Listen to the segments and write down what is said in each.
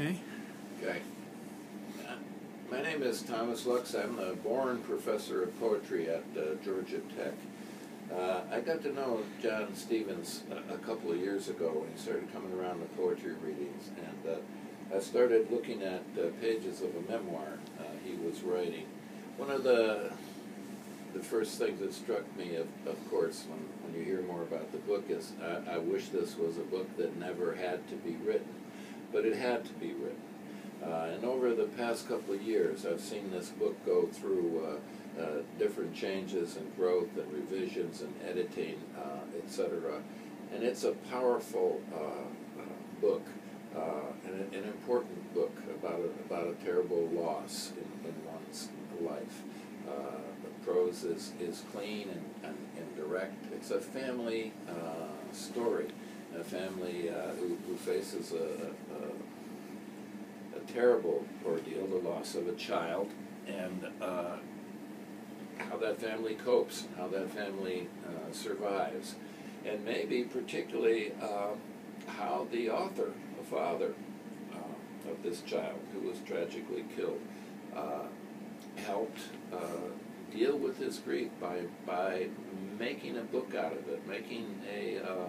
Okay. Okay. Uh, My name is Thomas Lux. I'm a Bourne Professor of Poetry at uh, Georgia Tech. Uh, I got to know John Stephens a, a couple of years ago when he started coming around to poetry readings, and uh, I started looking at uh, pages of a memoir uh, he was writing. One of the the first things that struck me, of, of course, when, when you hear more about the book is I, I wish this was a book that never had to be written but it had to be written. Uh, and over the past couple of years, I've seen this book go through uh, uh, different changes and growth and revisions and editing, uh, etc. And it's a powerful uh, uh, book and an important book about a, about a terrible loss in, in one's life. the prose is, is clean and, and, and direct. It's a family story a family who faces a, a, a, terrible ordeal, the loss of a child, and uh, how that family copes, how that family uh, survives, and maybe particularly uh, how the author, the father uh, of this child who was tragically killed, uh, helped deal with his grief by by making a book out of it, making a uh,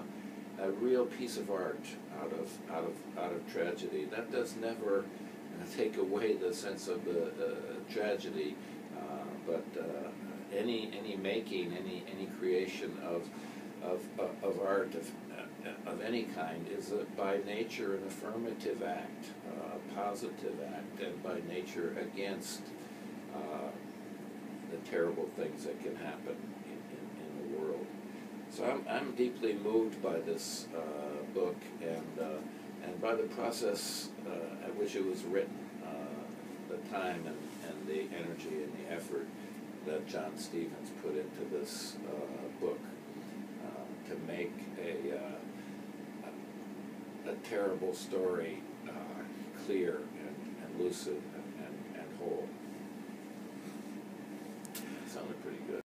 a real piece of art out of out of out of tragedy. That does never uh, take away the sense of the uh, tragedy, uh, but uh, any any making, any any creation of of uh, of art of of any kind is a, by nature an affirmative act, a positive act, and by nature against the terrible things that can happen so I'm, I'm deeply moved by this uh, book and, uh, and by the process uh, at which it was written, uh, the time and, and the energy and the effort that John Stephens put into this uh, book uh, to make a, a, a terrible story clear and, and lucid